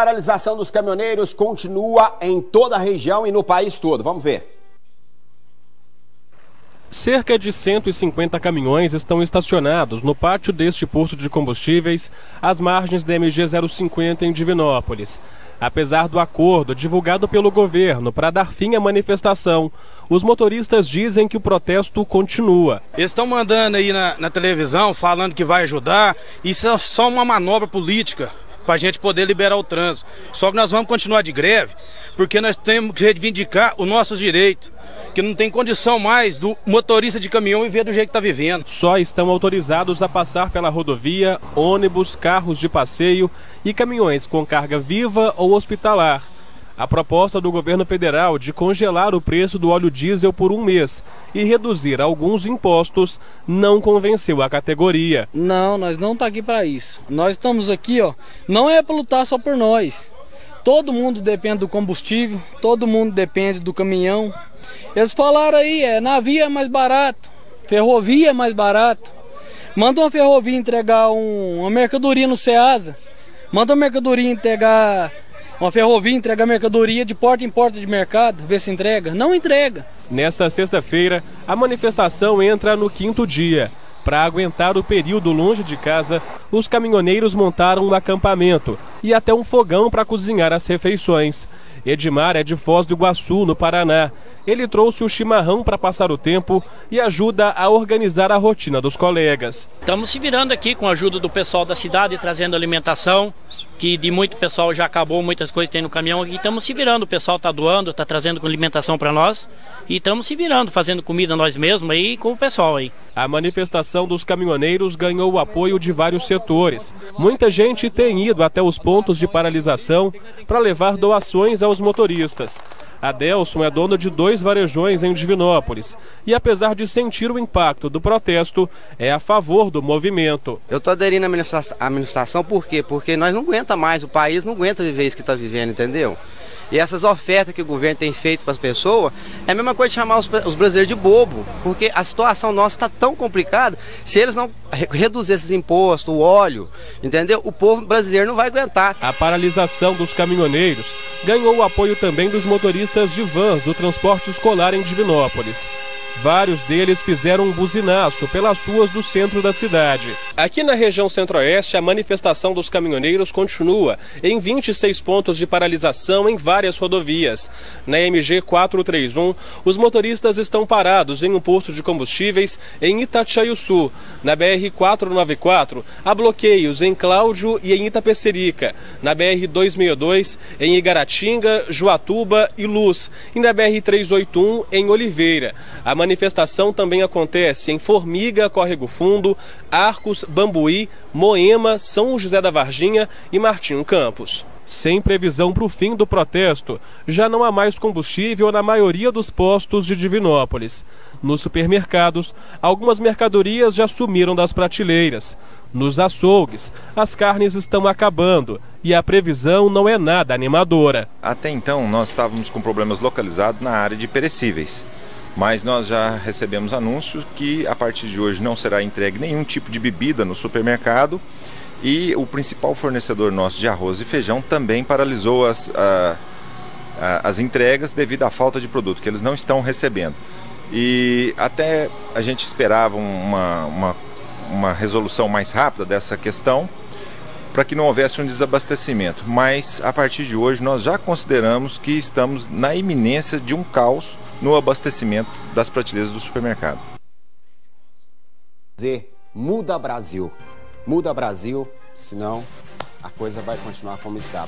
A paralisação dos caminhoneiros continua em toda a região e no país todo. Vamos ver. Cerca de 150 caminhões estão estacionados no pátio deste posto de combustíveis, às margens da MG 050 em Divinópolis. Apesar do acordo divulgado pelo governo para dar fim à manifestação, os motoristas dizem que o protesto continua. Eles estão mandando aí na, na, televisão falando que vai ajudar. Isso é só uma manobra política para a gente poder liberar o trânsito. Só que nós vamos continuar de greve porque nós temos que reivindicar os nossos direitos que não tem condição mais do motorista de caminhão viver do jeito que está vivendo. Só estão autorizados a passar pela rodovia ônibus, carros de passeio e caminhões com carga viva ou hospitalar. A proposta do governo federal de congelar o preço do óleo diesel por um mês e reduzir alguns impostos não convenceu a categoria. Não, nós não estamos tá aqui para isso. Nós estamos aqui, ó, não é para lutar só por nós. Todo mundo depende do combustível, todo mundo depende do caminhão. Eles falaram aí, é navio é mais barato, ferrovia é mais barato. Manda uma ferrovia entregar um, uma mercadoria no Ceasa. Manda uma mercadoria entregar uma ferrovia entregar mercadoria de porta em porta de mercado, ver se entrega. Não entrega. Nesta sexta-feira, a manifestação entra no quinto dia. Para aguentar o período longe de casa, os caminhoneiros montaram um acampamento e até um fogão para cozinhar as refeições. Edmar é de Foz do Iguaçu, no Paraná. Ele trouxe o chimarrão para passar o tempo e ajuda a organizar a rotina dos colegas. Estamos se virando aqui com a ajuda do pessoal da cidade, trazendo alimentação, que de muito pessoal já acabou, muitas coisas tem no caminhão aqui. Estamos se virando, o pessoal está doando, está trazendo alimentação para nós e estamos se virando, fazendo comida nós mesmos aí com o pessoal aí. A manifestação dos caminhoneiros ganhou o apoio de vários setores. Muita gente tem ido até os pontos de paralisação para levar doações aos motoristas. Adelson é dono de dois varejões em Divinópolis e, apesar de sentir o impacto do protesto, é a favor do movimento. Eu estou aderindo à manifestação por quê? Porque nós não aguenta mais, o país não aguenta viver isso que está vivendo, entendeu? E essas ofertas que o governo tem feito para as pessoas, é a mesma coisa de chamar os, os brasileiros de bobo, porque a situação nossa está tão complicada, se eles não reduzir esses impostos, o óleo, entendeu? O povo brasileiro não vai aguentar. A paralisação dos caminhoneiros ganhou o apoio também dos motoristas de vans do transporte escolar em Divinópolis. Vários deles fizeram um buzinaço pelas ruas do centro da cidade. Aqui na região centro-oeste, a manifestação dos caminhoneiros continua em 26 pontos de paralisação em várias rodovias. Na MG 431, os motoristas estão parados em um posto de combustíveis em Itatiaiuçu. Na BR 494, há bloqueios em Cláudio e em Itapecerica. Na BR 262, em Igaratinga, Joatuba e Luz. E na BR 381, em Oliveira. A manifestação também acontece em Formiga, Córrego Fundo, Arcos, Bambuí, Moema, São José da Varginha e Martinho Campos. Sem previsão para o fim do protesto, já não há mais combustível na maioria dos postos de Divinópolis. Nos supermercados, algumas mercadorias já sumiram das prateleiras. Nos açougues, as carnes estão acabando e a previsão não é nada animadora. Até então, nós estávamos com problemas localizados na área de perecíveis mas nós já recebemos anúncios que a partir de hoje não será entregue nenhum tipo de bebida no supermercado e o principal fornecedor nosso de arroz e feijão também paralisou as, a, a, as entregas devido à falta de produto que eles não estão recebendo. E até a gente esperava uma, uma, uma resolução mais rápida dessa questão para que não houvesse um desabastecimento, mas a partir de hoje nós já consideramos que estamos na iminência de um caos no abastecimento das prateleiras do supermercado. Muda Brasil. Muda Brasil, senão a coisa vai continuar como está.